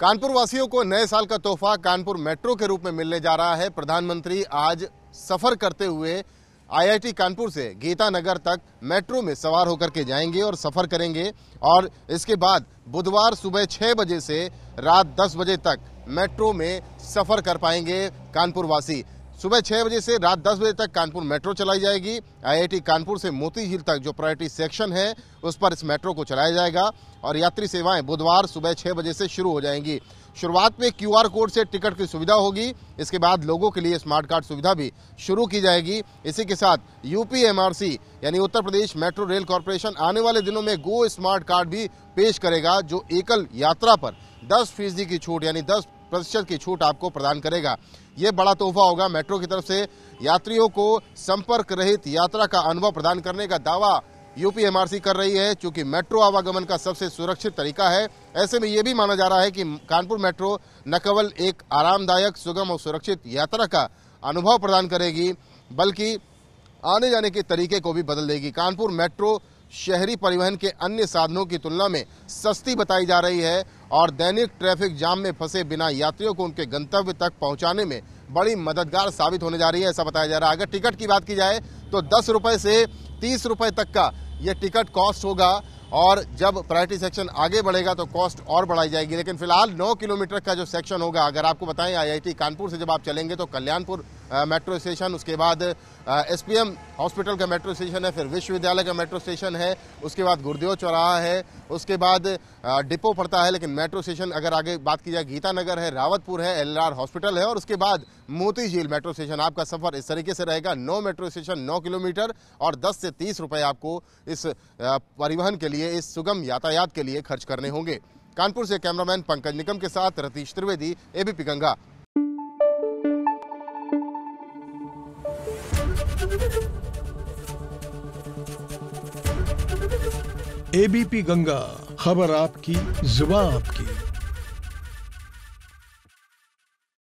कानपुर वासियों को नए साल का तोहफा कानपुर मेट्रो के रूप में मिलने जा रहा है। प्रधानमंत्री आज सफ़र करते हुए आईआईटी कानपुर से गीता नगर तक मेट्रो में सवार होकर के जाएँगे और सफ़र करेंगे और इसके बाद बुधवार सुबह छह बजे से रात दस बजे तक मेट्रो में सफ़र कर पाएँगे कानपुर वासी सुबह छह बजे से रात दस बजे तक कानपुर मेट्रो चलाई जाएगी। आईआईटी कानपुर से मोती झील तक जो प्रायोरिटी सेक्शन है, उस पर इस मेट्रो को चलाया जाएगा और यात्री सेवाएँ बुधवार सुबह छह बजे से शुरू हो जाएँगी। शुरुआत में क्यूआर कोड से टिकट की सुविधा होगी। इसके बाद लोगों के लिए स्मार्ट कार्ड सुविधा भी शुरू की जाएगी। इसी के साथ यूपी एमआरसी यानी Uttar Pradesh metro rail corporation, आने वाले दिनों में गो स्मार्ट कार्ड भी पेश करेगा, जो एकल यात्रा पर दस फ़ीसदी की छूट, यानी दस प्रतिशत की छूट आपको प्रदान करेगा। ये बड़ा तोहफा होगा। मेट्रो की तरफ़ से यात्रियों को संपर्क रहित यात्रा का अनुभव प्रदान करने का दावा यूपी एमआरसी कर रही है क्योंकि मेट्रो आवागमन का सबसे सुरक्षित तरीका है। ऐसे में यह भी माना जा रहा है कि कानपुर मेट्रो न केवल एक आरामदायक, सुगम और सुरक्षित यात्रा का अनुभव प्रदान करेगी, बल्कि आने जाने के तरीके को भी बदल देगी। कानपुर मेट्रो शहरी परिवहन के अन्य साधनों की तुलना में सस्ती बताई जा रही है। और दैनिक ट्रैफ़िक जाम में फंसे बिना यात्रियों को उनके गंतव्य तक पहुँचाने में बड़ी मददगार साबित होने जा रही है, ऐसा बताया जा रहा है। अगर टिकट की बात की जाए तो दस रुपये से तीस रुपए तक का यह टिकट कॉस्ट होगा। और जब प्रायोरिटी सेक्शन आगे बढ़ेगा तो कॉस्ट और बढ़ाई जाएगी। लेकिन फ़िलहाल 9 किलोमीटर का जो सेक्शन होगा, अगर आपको बताएँ आईआईटी कानपुर से जब आप चलेंगे तो कल्याणपुर मेट्रो स्टेशन उसके बाद एसपीएम हॉस्पिटल का मेट्रो स्टेशन है, फिर विश्वविद्यालय का मेट्रो स्टेशन है, उसके बाद गुरुदेव चौराहा है, उसके बाद डिपो पड़ता है, लेकिन मेट्रो स्टेशन अगर आगे बात की जाए गीता नगर है, रावतपुर है एल हॉस्पिटल है, और उसके बाद मोती झील मेट्रो स्टेशन आपका सफ़र इस तरीके से रहेगा। नौ मेट्रो स्टेशन, नौ किलोमीटर और दस से तीस रुपए आपको इस परिवहन के लिए, इस सुगम यातायात के लिए खर्च करने होंगे। कानपुर से कैमरामैन पंकज निकम के साथ रतीश त्रिवेदी, एबीपी गंगा। एबीपी गंगा, खबर आपकी जुबा आपकी।